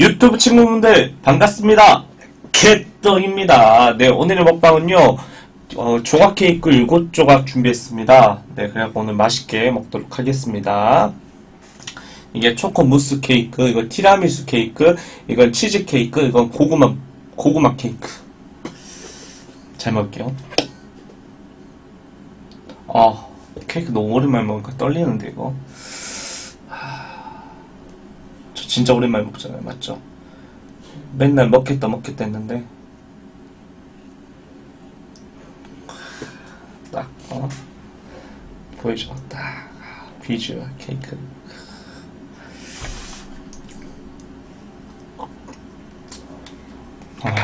유튜브 친구분들 반갑습니다. 개떡입니다. 네 오늘의 먹방은요 어, 조각 케이크 7조각 준비했습니다. 네 그래서 오늘 맛있게 먹도록 하겠습니다. 이게 초코 무스 케이크, 이건 티라미수 케이크, 이건 치즈 케이크, 이건 고구마 고구마 케이크. 잘 먹을게요. 아 케이크 너무 오랜만에 먹으니까 떨리는데 이거. 저 진짜 오랜만에 먹잖아요, 맞죠? 맨날 먹겠다 먹겠다 했는데 딱 어? 보여줘 딱 비주얼 케이크 아,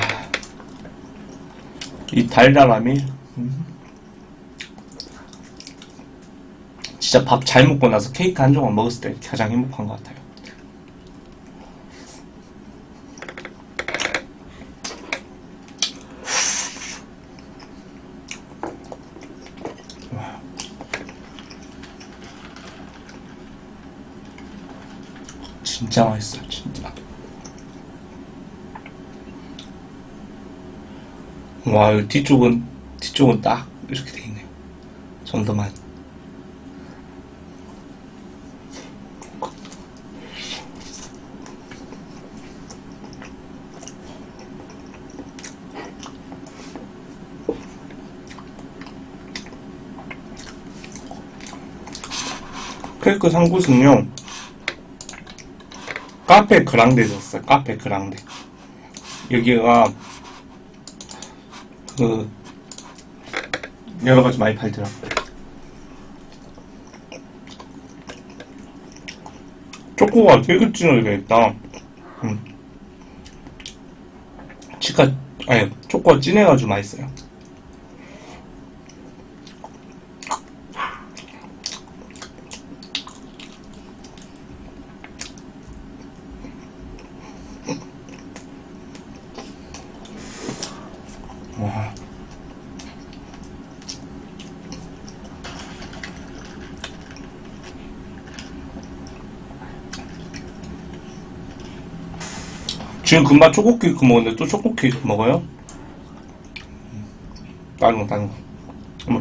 이 달달함이 음. 진짜 밥 잘 먹고 나서 케이크 한 조각 먹었을 때 가장 행복한 것 같아요. 진짜 맛있어요, 진짜. 와, 이 뒤쪽은, 뒤쪽은 딱 이렇게 돼 있네요. 정도만. 케이크 상구는요 카페 그랑데 줬어요. 카페 그랑데. 여기가 그 여러 가지 많이 팔더라고요. 초코가 되게 진하게 있다. 음. 치카 아니 초코가 진해가지고 맛있어요. 와. 지금 금방 초코 케이크 먹었는데 또 초코 케이크 먹어요? 다른 거, 다른 거.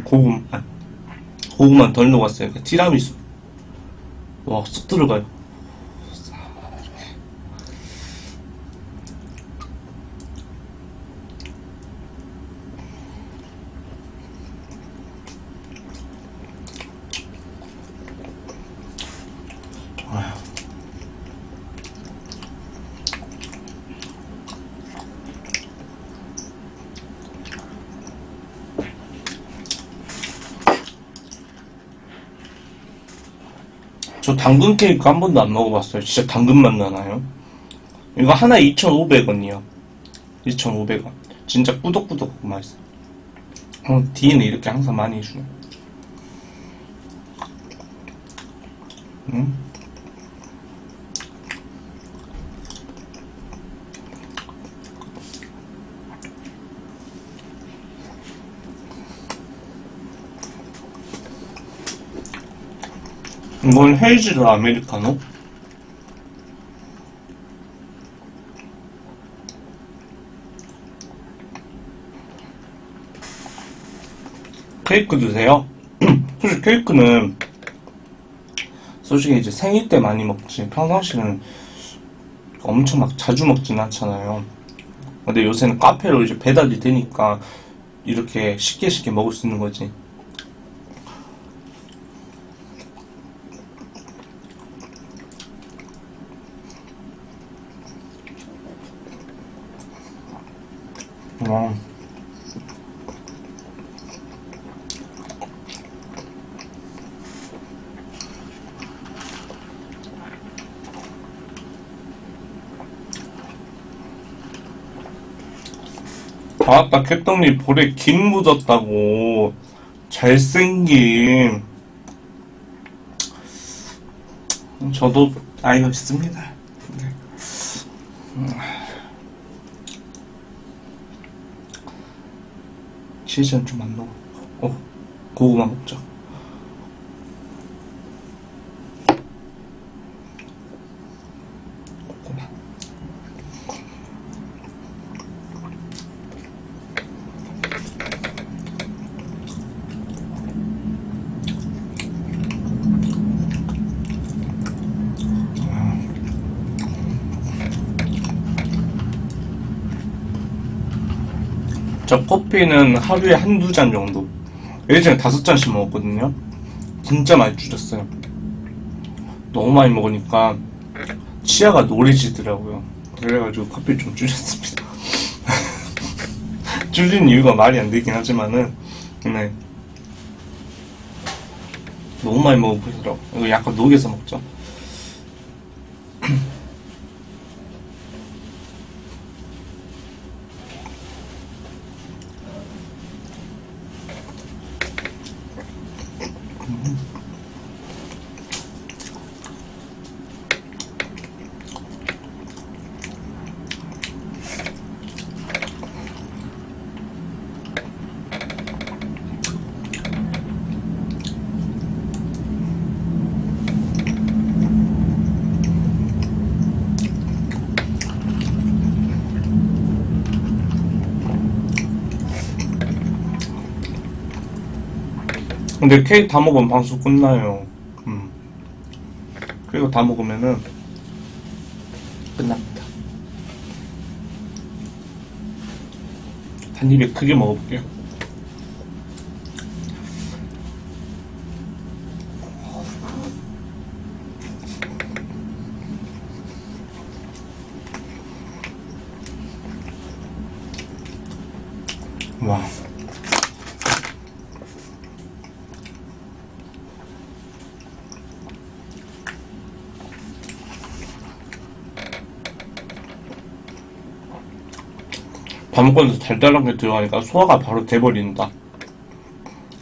고구마, 아, 고구마 덜 녹았어요. 그 티라미수. 와, 쏙 들어가요. 저 당근 케이크 한 번도 안 먹어봤어요. 진짜 당근 맛 나나요? 이거 하나에 2,500원이요. 2,500원. 진짜 꾸덕꾸덕 맛있어요. 어, 뒤에는 이렇게 항상 많이 해주네. 음? 이건 헤이즐 아메리카노? 케이크 드세요? 솔직히 케이크는 솔직히 이제 생일 때 많이 먹지 평상시는 엄청 막 자주 먹진 않잖아요 근데 요새는 카페로 이제 배달이 되니까 이렇게 쉽게 쉽게 먹을 수 있는 거지 와. 아까 캣떡님 볼에 김 묻었다고 잘생김 저도 나이가 있습니다 네. 치즈는 좀안 넣어 어? 고구마 먹자 저 커피는 하루에 한두 잔 정도. 예전에 다섯 잔씩 먹었거든요. 진짜 많이 줄였어요. 너무 많이 먹으니까 치아가 노래지더라고요. 그래가지고 커피 좀 줄였습니다. 줄인 이유가 말이 안 되긴 하지만은, 네. 너무 많이 먹어보더라고. 이거 약간 녹여서 먹죠. 근데 케이크 다 먹으면 방송 끝나요. 음. 그리고 다 먹으면은 끝납니다. 한 입에 크게 먹어볼게요. 와. 나서 달달한 게 들어가니까 소화가 바로 돼버린다.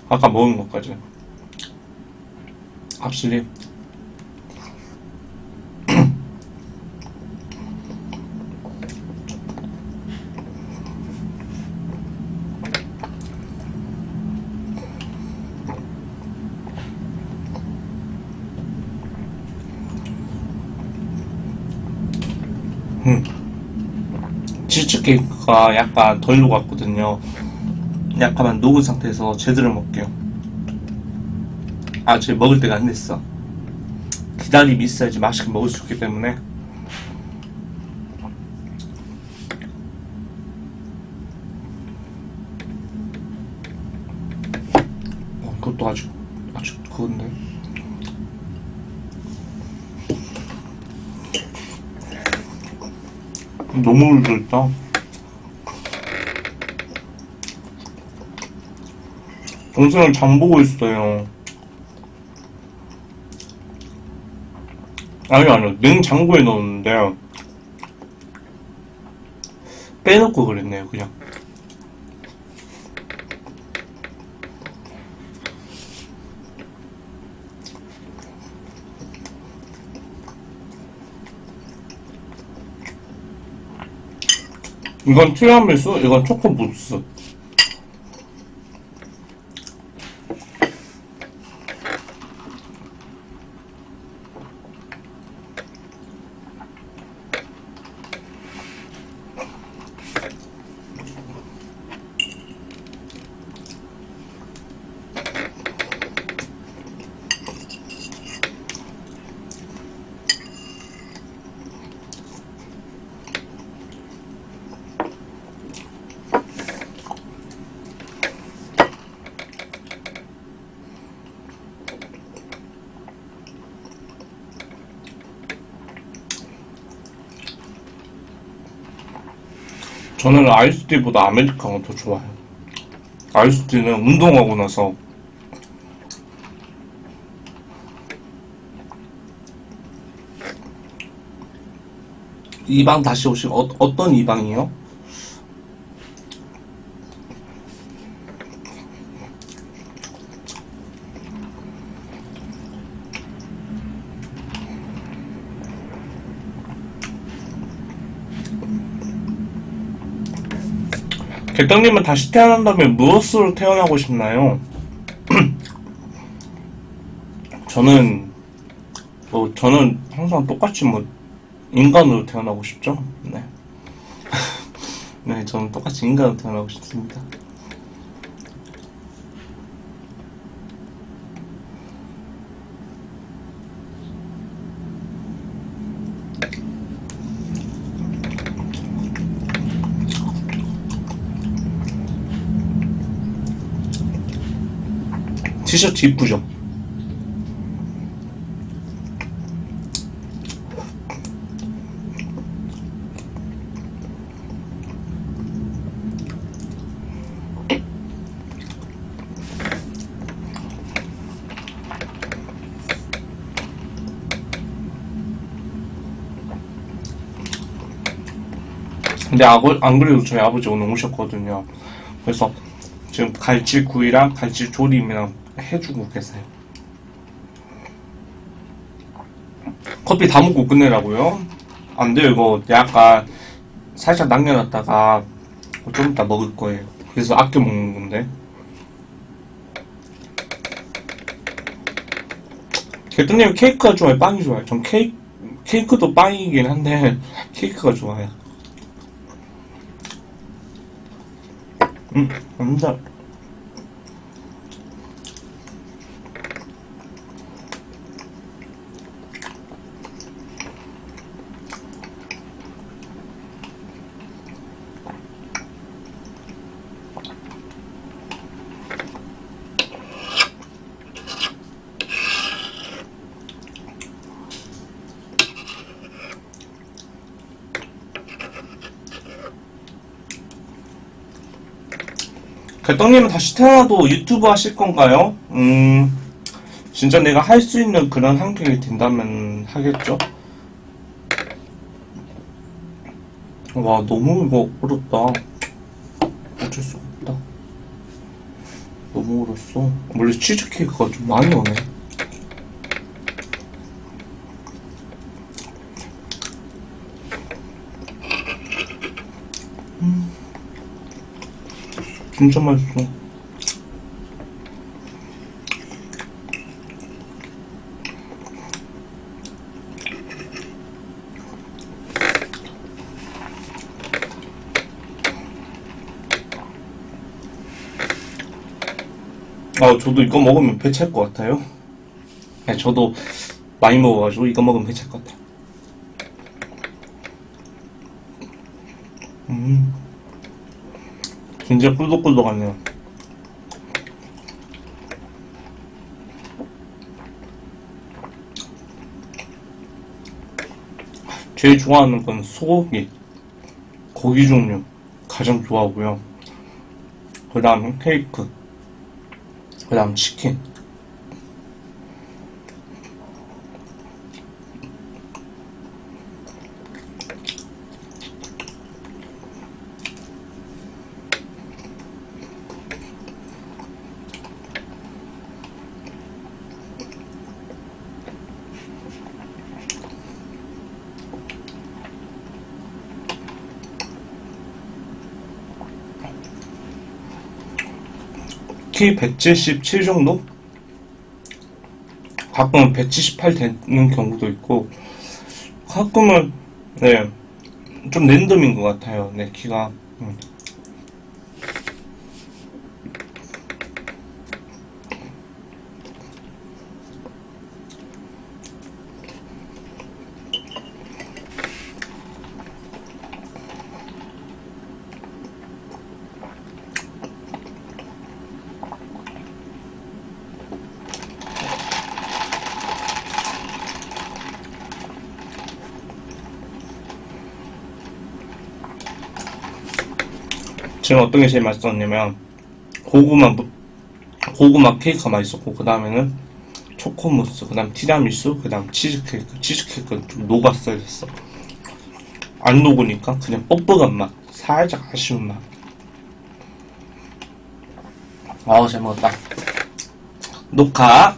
아까 먹은 것까지. 확실히. 치 즈케이크가 약간 덜 녹았거든요. 약간 녹은 상태에서 제대로 먹게요. 아, 제 먹을 때가 안 됐어. 기다림이 있어야지 맛있게 먹을 수 있기 때문에. 어, 그것도 아직, 아직 그건데. 너무 맛있다. 동생은 장 보고 있어요. 아니, 아니요. 냉장고에 넣었는데, 빼놓고 그랬네요, 그냥. 이건 티라미수, 이건 초코 무스. 저는 아이스티보다 아메리카노가 더 좋아요. 아이스티는 운동하고 나서 이방 다시 오시고 어, 어떤 이 방이요? 개떡님은 다시 태어난다면 무엇으로 태어나고 싶나요? 저는 뭐 저는 항상 똑같이 뭐 인간으로 태어나고 싶죠. 네. 네, 저는 똑같이 인간으로 태어나고 싶습니다. 티셔츠 이쁘죠? 근데 아버, 안 그래도 저희 아버지 오늘 오셨거든요. 그래서 지금 갈치구이랑 갈치 조림이랑 해주고 계세요. 커피 다 먹고 끝내라고요? 안 돼요, 이거 약간 살짝 남겨놨다가 좀 이따 먹을 거예요. 그래서 아껴 먹는 건데. 개뚜님 케이크가 좋아요? 빵이 좋아요? 전 케이크, 케이크도 빵이긴 한데 케이크가 좋아요. 음, 감사. 개떡님은 다시 태어나도 유튜브 하실 건가요? 음, 진짜 내가 할 수 있는 그런 환경이 된다면 하겠죠? 와, 너무 이거 어렵다. 어쩔 수가 없다. 너무 어렵어. 원래 치즈케이크가 좀 많이 오네. 진짜 맛있어. 아, 저도 이거 먹으면 배찰 것 같아요. 네, 저도 많이 먹어가지고 이거 먹으면 배찰 것 같아요. 음, 진짜 꿀덕꿀덕하네요. 제일 좋아하는 건 소고기, 고기 종류 가장 좋아하고요. 그 다음 케이크, 그 다음 치킨. 키 177 정도? 가끔은 178 되는 경우도 있고, 가끔은, 네, 좀 랜덤인 것 같아요. 네, 키가. 음. 지금 어떤 게 제일 맛있었냐면, 고구마, 무- 고구마 케이크가 맛있었고, 그 다음에는 초코 무스, 그 다음 티라미수, 그 다음 치즈케이크. 치즈케이크는 좀 녹았어야 됐어. 안 녹으니까 그냥 뻑뻑한 맛. 살짝 아쉬운 맛. 아우, 잘 먹었다. 녹화